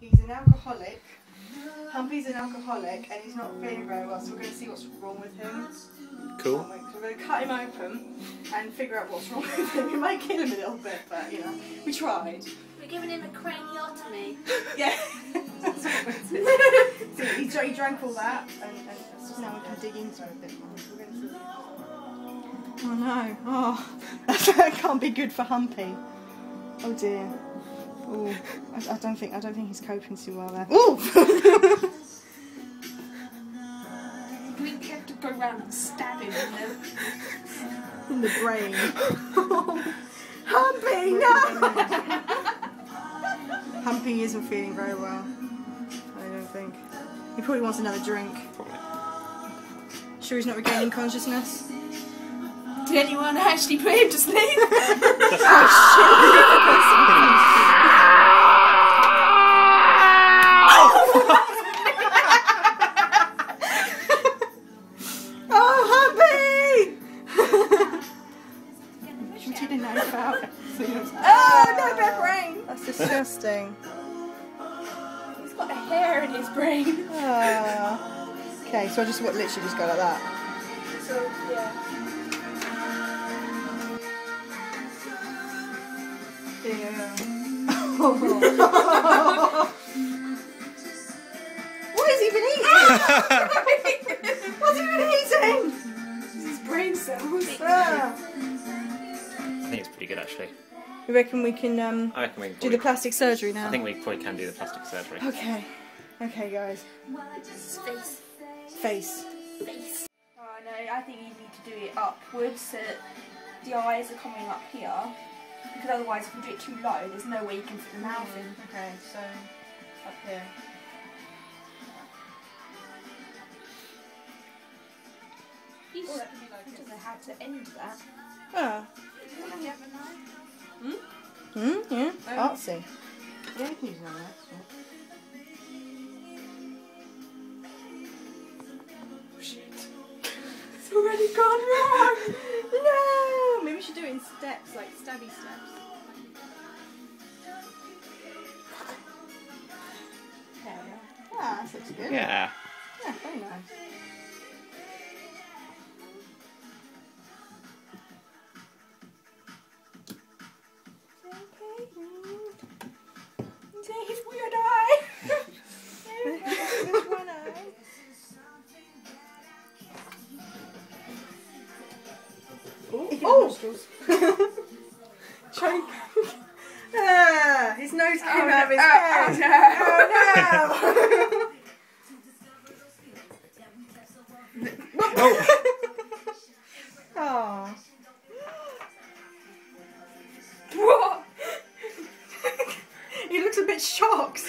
He's an alcoholic. Humpy's an alcoholic and he's not feeling very well, so we're going to see what's wrong with him. Cool. Can't We're going to cut him open and figure out what's wrong with him. We might kill him a little bit, but you know, we tried. We're giving him a craniotomy. Yeah. That's what we're doing. so he, he drank all that and, and so now we can dig into it a bit more. We're gonna see. Oh no. Oh, that can't be good for Humpy. Oh dear. Oh, I, I don't think I don't think he's coping too well there. Ooh. We have to go around and stab him in the... in the brain. Humpy, no! Humpy isn't feeling very well. I don't think. He probably wants another drink. Probably. Sure he's not regaining consciousness? Did anyone actually put him to sleep? Oh, disgusting. He's got a hair in his brain. Ah. Okay, so I just what literally just go like that. So, yeah. what has he been eating? What's he been eating? His brain cells. Ah. I think it's pretty good actually. You reckon we can um, I reckon we can do the plastic surgery now? I think we probably can do the plastic surgery. Okay. Okay, guys. Face. Face. Face. Oh no, I think you need to do it upwards so that the eyes are coming up here. Because otherwise, if we do it too low, there's no way you can fit the mouth in. Okay, so up here. He's, I don't know how to end that. Ah. Artsy. Yeah, you can use another. It's already gone wrong! No! Maybe we should do it in steps, like stabby steps. There we go. Ah, that looks good. Yeah. Yeah, very nice. Oh! Choke. ah, his nose came Oh, out of his no. head. Oh, Oh no! oh. What? he looks a bit shocked.